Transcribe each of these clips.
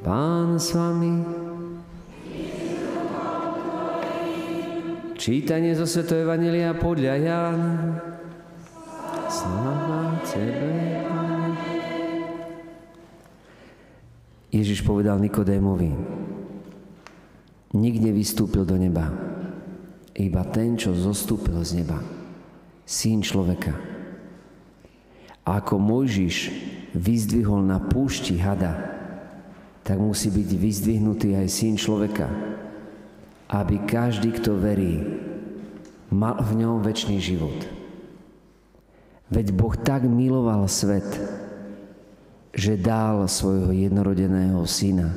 Pán s vami. Čítanie zo Sv. Evangelia podľa Jána. Sláva Tebe, Ježiš povedal Nikodémovi, nikde vystúpil do neba, iba ten, čo zostúpil z neba, syn človeka. A ako Mojžiš vyzdvihol na púšti hada, tak musí byť vyzdvihnutý aj syn človeka, aby každý, kto verí, mal v ňom väčší život. Veď Boh tak miloval svet, že dal svojho jednorodeného syna,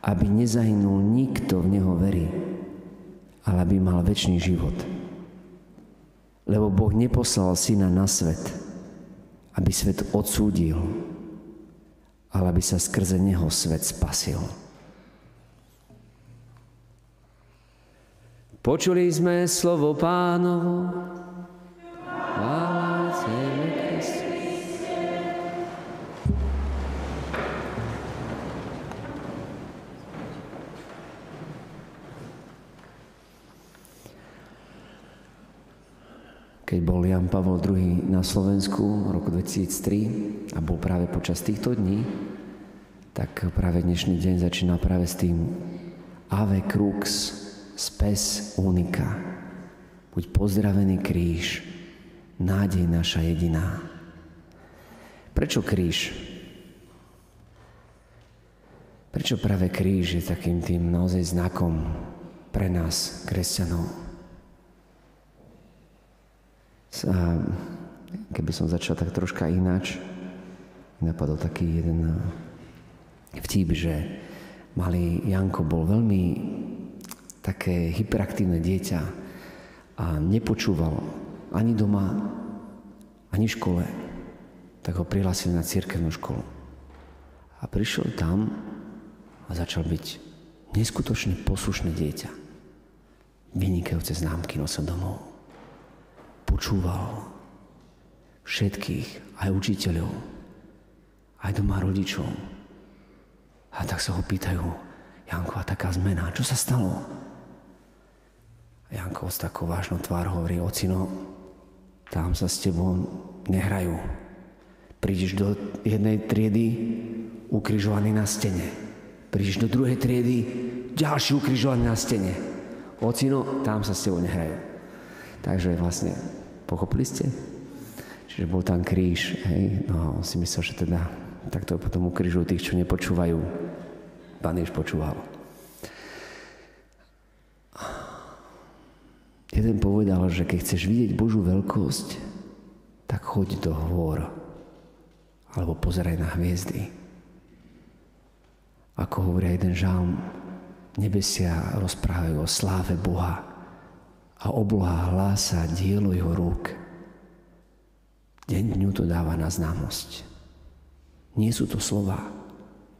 aby nezahynul nikto v Neho verí, ale aby mal väčší život. Lebo Boh neposlal syna na svet, aby svet odsúdil, ale aby sa skrze Neho svet spasil. Počuli sme slovo pánovo. Keď bol Jan Pavol II na Slovensku v roku 2003 a bol práve počas týchto dní, tak práve dnešný deň začína práve s tým Ave Crux, spes unika. Buď pozdravený kríž, nádej naša jediná. Prečo kríž? Prečo práve kríž je takým tým naozaj znakom pre nás, kresťanov? A keby som začal tak troška ináč, napadol taký jeden vtip, že malý Janko bol veľmi také hyperaktívne dieťa a nepočúval ani doma, ani v škole, tak ho prihlásili na cirkevnú školu. A prišiel tam a začal byť neskutočne poslušné dieťa. Vynikajúce známky nosil domov. Počúval všetkých, aj učiteľov, aj doma rodičov. A tak sa ho pýtajú, Janko, a taká zmena, čo sa stalo? Janko s takou vážnou tvár hovorí, ocino, tam sa s tebou nehrajú. Prídeš do jednej triedy, ukrižovaný na stene. Prídeš do druhej triedy, ďalší ukrižovaný na stene. Ocino, tam sa s tebou nehrajú. Takže vlastne, pochopili ste? Čiže bol tam kríž, hej, no a on si myslel, že teda takto potom ukrižujú tých, čo nepočúvajú. Pán Jež počúval. Jeden povedal, že keď chceš vidieť Božú veľkosť, tak choď do hôr alebo pozeraj na hviezdy. Ako hovorí jeden žalm, nebesia rozprávajú o sláve Boha a obloha hlása dielo jeho rúk. Deň dňu to dáva na známosť. Nie sú to slova,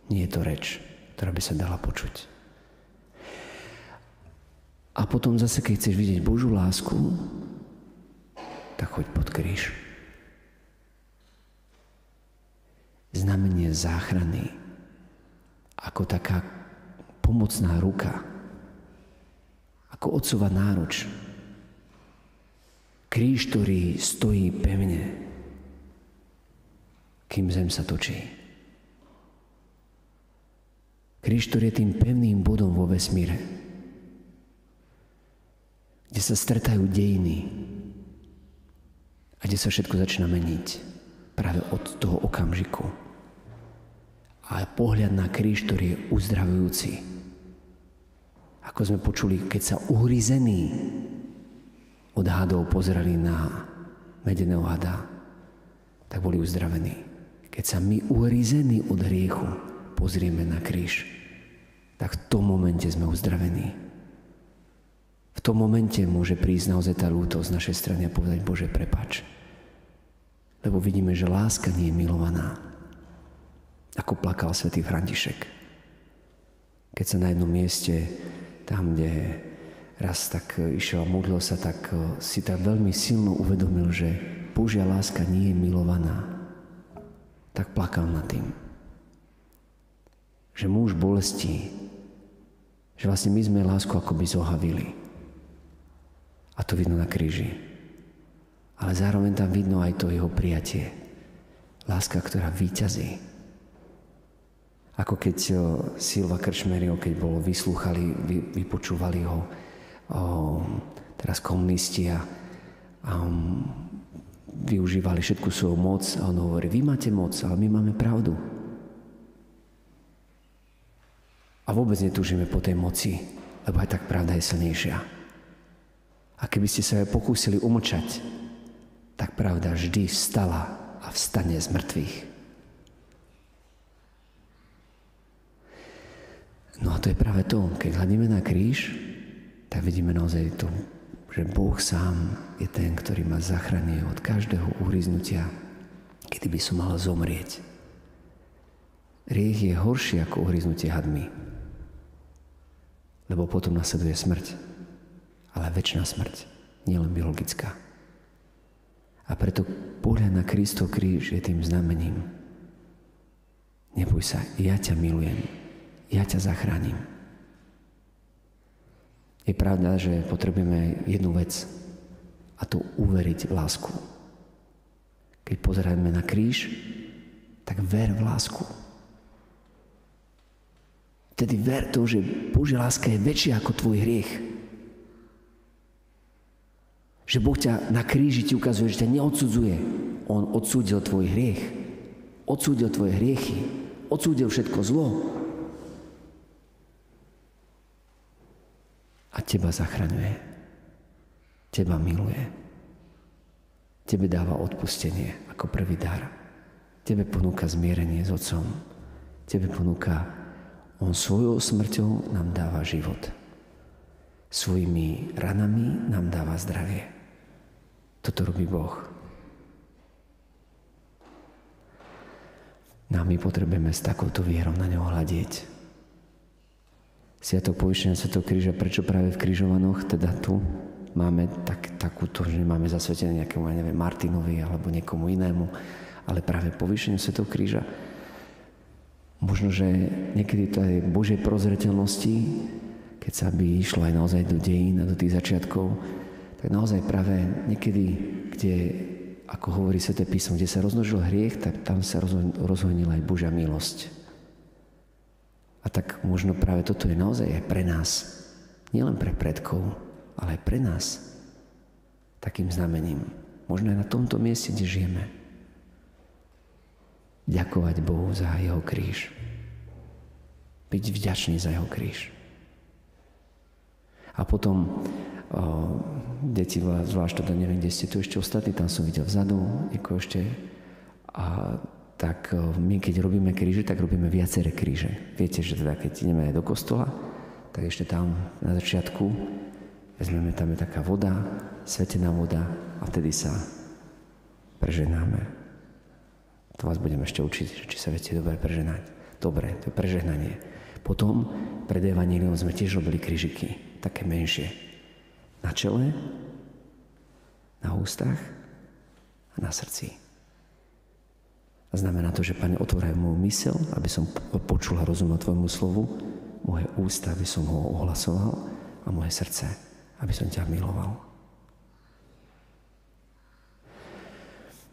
nie je to reč, ktorá by sa dala počuť. A potom zase, keď chceš vidieť Božú lásku, tak choď pod kríž. Znamenie záchrany ako taká pomocná ruka, ako otcova náruč. Kríž, ktorý stojí pevne, kým zem sa točí. Kríž, ktorý je tým pevným bodom vo vesmíre kde sa stretajú dejiny a kde sa všetko začína meniť práve od toho okamžiku. A pohľad na kríž, ktorý je uzdravujúci. Ako sme počuli, keď sa uhryzení od hadov pozerali na medeného hada, tak boli uzdravení. Keď sa my uhryzení od hriechu pozrieme na kríž, tak v tom momente sme uzdravení. V tom momente môže prísť naozaj tá lútosť z našej strany a povedať, Bože, prepač. Lebo vidíme, že láska nie je milovaná. Ako plakal svätý František. Keď sa na jednom mieste, tam, kde raz tak išiel a modlil sa, tak eh, si tak veľmi silno uvedomil, že Božia láska nie je milovaná. Tak plakal nad tým. že muž bolesti, že vlastne my sme lásku akoby zohavili. A to vidno na kríži. Ale zároveň tam vidno aj to jeho prijatie. Láska, ktorá výťazí. Ako keď Silva Krčmeril, keď bolo vyslúchali, vy, vypočúvali ho teraz komunisti a, a využívali všetku svoju moc a on hovorí, vy máte moc, ale my máme pravdu. A vôbec netúžime po tej moci, lebo aj tak pravda je silnejšia. A keby ste sa aj pokúsili umlčať, tak pravda vždy vstala a vstane z mŕtvych. No a to je práve to, keď hľadíme na kríž, tak vidíme naozaj to, že Boh sám je ten, ktorý ma zachraňuje od každého uhryznutia, kedy by som mal zomrieť. Riech je horší ako uhryznutie hadmi, lebo potom nasleduje smrť, ale väčšina smrť, nielen biologická. A preto pohľad na Kristov kríž je tým znamením. Neboj sa, ja ťa milujem, ja ťa zachránim. Je pravda, že potrebujeme jednu vec a to uveriť v lásku. Keď pozeráme na kríž, tak ver v lásku. Tedy ver to, že Božia láska je väčšia ako tvoj hriech. Že Boh ťa na kríži ti ukazuje, že ťa neodsudzuje. On odsúdil tvoj hriech. Odsúdil tvoje hriechy. Odsúdil všetko zlo. Teba zachraňuje. Teba miluje. Tebe dáva odpustenie ako prvý dar. Tebe ponúka zmierenie s Otcom. Tebe ponúka, On svojou smrťou nám dáva život. Svojimi ranami nám dáva zdravie. Toto robí Boh. No a my potrebujeme s takouto vierou na ňo hľadieť. Sviatok povyšenia Svetého kríža, prečo práve v krížovanoch, teda tu máme tak, takúto, že máme zasvetené nejakému, ja neviem, Martinovi alebo niekomu inému, ale práve povyšenie Svetého kríža. Možno, že niekedy to je Božej prozreteľnosti, keď sa by išlo aj naozaj do dejín a do tých začiatkov, tak naozaj práve niekedy, kde, ako hovorí Sveté písmo, kde sa roznožil hriech, tak tam sa rozhojnila aj Božia milosť. A tak možno práve toto je naozaj aj pre nás, nielen pre predkov, ale aj pre nás takým znamením. Možno aj na tomto mieste, kde žijeme. Ďakovať Bohu za jeho kríž. Byť vďačný za jeho kríž. A potom o, deti, zvlášť teda neviem, kde ste tu ešte ostatní, tam som videl vzadu, ako ešte. A tak my keď robíme kríže, tak robíme viaceré kríže. Viete, že teda keď ideme do kostola, tak ešte tam na začiatku vezmeme, tam je taká voda, svetená voda a vtedy sa preženáme. To vás budem ešte učiť, či sa viete dobre preženať. Dobre, to je prežehnanie. Potom pred Evangelium sme tiež robili krížiky, také menšie na čele, na ústach a na srdci. A znamená to, že Pane, otvoraj môj mysel, aby som počul a rozumel Tvojmu slovu, moje ústa, aby som ho ohlasoval a moje srdce, aby som ťa miloval.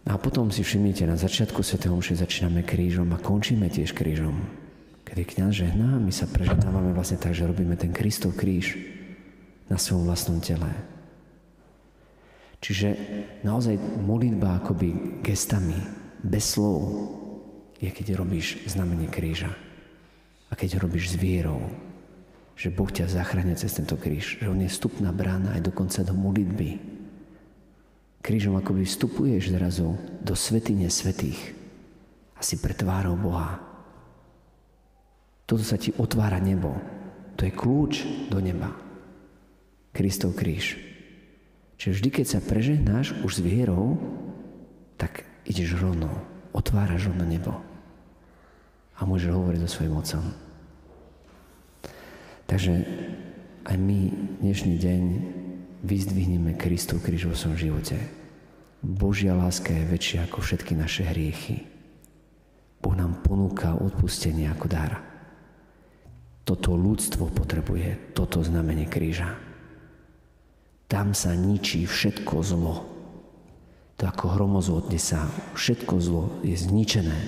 A potom si všimnite, na začiatku Sv. Omše začíname krížom a končíme tiež krížom. Kedy kniaz žehná, my sa preženávame vlastne tak, že robíme ten Kristov kríž na svojom vlastnom tele. Čiže naozaj modlitba akoby gestami, bez slov, je keď robíš znamenie kríža. A keď robíš s vierou, že Boh ťa zachráňa cez tento kríž, že On je vstupná brána aj dokonca do modlitby. Krížom akoby vstupuješ zrazu do svetine svetých a si pre tvárou Boha. Toto sa ti otvára nebo. To je kľúč do neba. Kristov kríž. Čiže vždy, keď sa prežehnáš už s vierou, tak ideš rovno, otváraš rovno nebo. A môžeš hovoriť so svojim otcom. Takže aj my dnešný deň vyzdvihneme Kristov kríž vo svojom živote. Božia láska je väčšia ako všetky naše hriechy. Boh nám ponúka odpustenie ako dar. toto ľudstvo potrebuje toto znamenie kríža. Tam sa ničí všetko zlo. To ako hromozvod, sa všetko zlo je zničené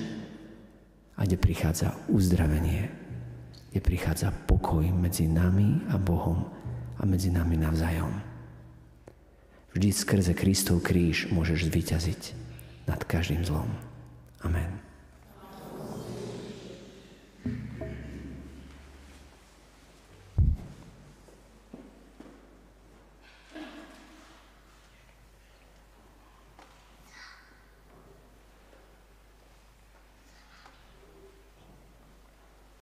a kde prichádza uzdravenie, kde prichádza pokoj medzi nami a Bohom a medzi nami navzájom. Vždy skrze Kristov kríž môžeš zvíťaziť nad každým zlom. Amen.